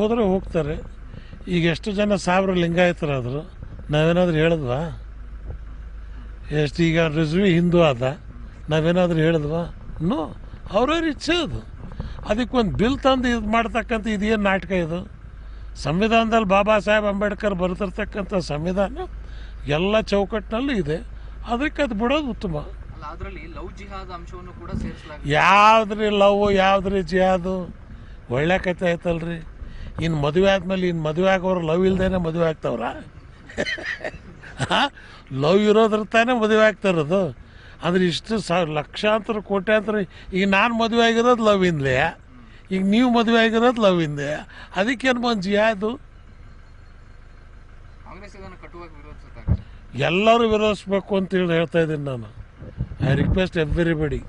ಹೋದ್ರೆ ಹೋಗ್ತಾರೆ. ಈಗ ಎಷ್ಟು ಜನ ಸಾವಿರ ಲಿಂಗಾಯತರಾದ್ರು ನಾವೇನಾದರೂ ಹೇಳಿದ್ವಾ? ಎಷ್ಟು ಈಗ ರಿಜ್ವಿ ಹಿಂದೂ ಆದ ನಾವೇನಾದರೂ ಹೇಳಿದ್ವಾ? ನೋ ಅವ್ರವ್ರ ಇಚ್ಛೆ ಅದು. ಅದಕ್ಕೊಂದು ಬಿಲ್ ತಂದು ಇದು ಮಾಡ್ತಕ್ಕಂಥ ಇದೇನು ನಾಟಕ ಇದು? ಸಂವಿಧಾನದಲ್ಲಿ ಬಾಬಾ ಸಾಹೇಬ್ ಅಂಬೇಡ್ಕರ್ ಬರೆದಿರ್ತಕ್ಕಂಥ ಸಂವಿಧಾನ ಎಲ್ಲ ಚೌಕಟ್ಟಿನಲ್ಲೂ ಇದೆ. ಅದಕ್ಕೆ ಅದು ಬಿಡೋದು ಉತ್ತಮ. ಜಿಹಾದ್ ಯಾವ್ದ್ರಿ ಲವ್ ಯಾವ್ದ್ರಿ ಜಿಯಾದು ಒಳ್ಳೆ ಕತೆ ಆಯ್ತಲ್ರಿ. ಇನ್ನು ಮದುವೆ ಆದ್ಮೇಲೆ ಇನ್ನು ಮದುವೆ ಆಗೋರು ಲವ್ ಇಲ್ದೇನೆ ಮದುವೆ ಆಗ್ತಾವ್ರ? ಲವ್ ಇರೋದ್ರ ತಾನೇ ಮದುವೆ ಆಗ್ತಾ ಇರೋದು. ಅಂದ್ರೆ ಇಷ್ಟು ಸಾವಿರ ಲಕ್ಷಾಂತರ ಕೋಟ್ಯಾಂತರ ಈಗ ನಾನು ಮದುವೆ ಆಗಿರೋದು ಲವ್ ಇಂದಲೇ. ಈಗ ನೀವು ಮದುವೆ ಆಗಿರೋದು ಲವ್ ಇಂದೇ ಅದಕ್ಕೇನು ಮಂಜು ಯಾವುದು ಎಲ್ಲರೂ ವಿರೋಧಿಸ್ಬೇಕು ಅಂತೇಳಿ ಹೇಳ್ತಾ ಇದ್ದೀನಿ ನಾನು. I request everybody